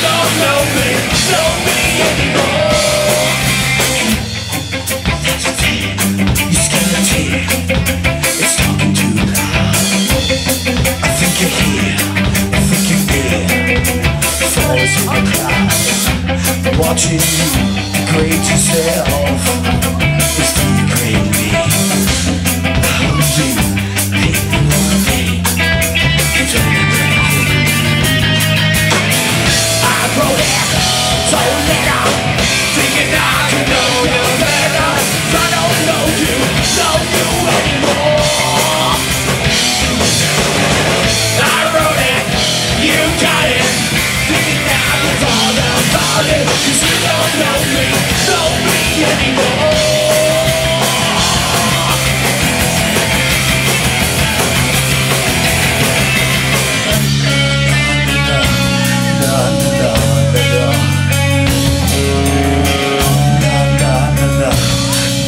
don't know me, me anymore. Your it's talking. I think you're here, I think you're there. Falls the clouds, watching you degrade yourself. Take it can know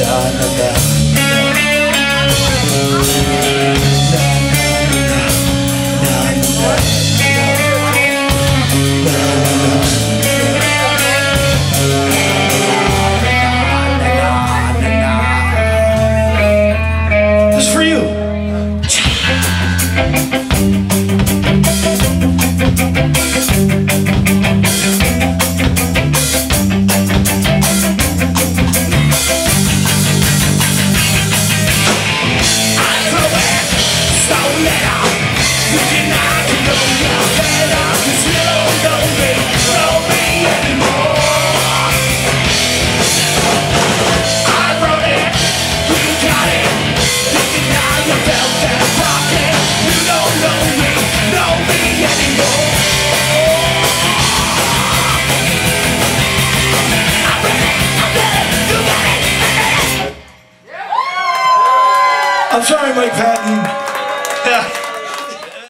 da da da I'm sorry, Mike Patton.